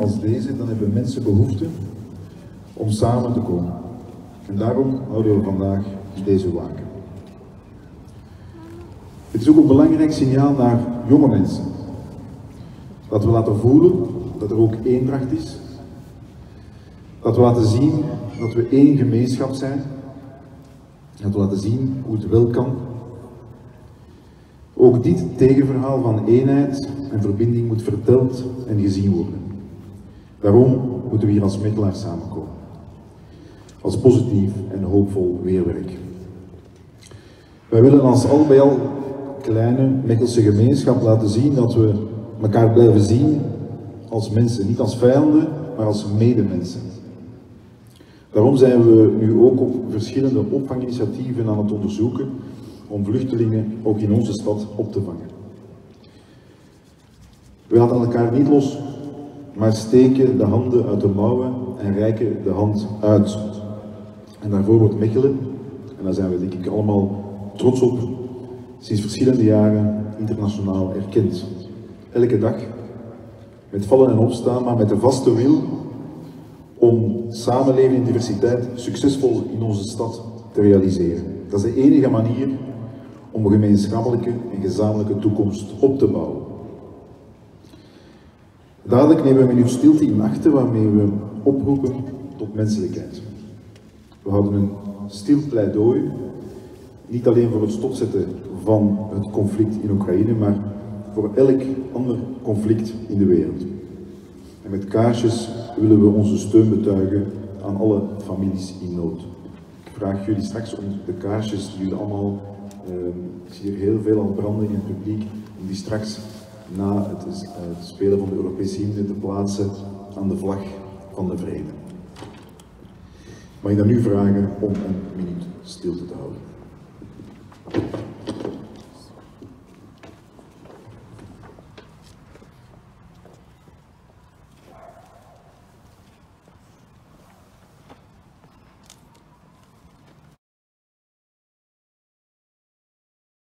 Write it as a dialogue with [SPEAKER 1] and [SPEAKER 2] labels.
[SPEAKER 1] Als deze, dan hebben mensen behoefte om samen te komen. En daarom houden we vandaag deze waken. Het is ook een belangrijk signaal naar jonge mensen. Dat we laten voelen dat er ook eendracht is. Dat we laten zien dat we één gemeenschap zijn dat we laten zien hoe het wel kan. Ook dit tegenverhaal van eenheid en verbinding moet verteld en gezien worden. Daarom moeten we hier als middelaar samenkomen. Als positief en hoopvol weerwerk. Wij willen als al bij al kleine Mechelse gemeenschap laten zien dat we elkaar blijven zien als mensen, niet als vijanden, maar als medemensen. Daarom zijn we nu ook op verschillende opvanginitiatieven aan het onderzoeken om vluchtelingen ook in onze stad op te vangen. We laten elkaar niet los, maar steken de handen uit de mouwen en reiken de hand uit. En daarvoor wordt Mechelen, en daar zijn we denk ik allemaal trots op, sinds verschillende jaren internationaal erkend. Elke dag, met vallen en opstaan, maar met de vaste wil om samenleven in diversiteit succesvol in onze stad te realiseren. Dat is de enige manier om een gemeenschappelijke en gezamenlijke toekomst op te bouwen. Dadelijk nemen we een minuut stilte in achten waarmee we oproepen tot menselijkheid. We houden een stil pleidooi, niet alleen voor het stopzetten van het conflict in Oekraïne, maar voor elk ander conflict in de wereld. En met kaarsjes willen we onze steun betuigen aan alle families in nood. Ik vraag jullie straks om de kaarsjes die jullie allemaal, uh, ik zie hier heel veel al branden in het publiek, om die straks na het, het spelen van de Europese hymne te plaatsen aan de vlag van de vrede. Mag ik dan nu vragen om een minuut stilte te houden.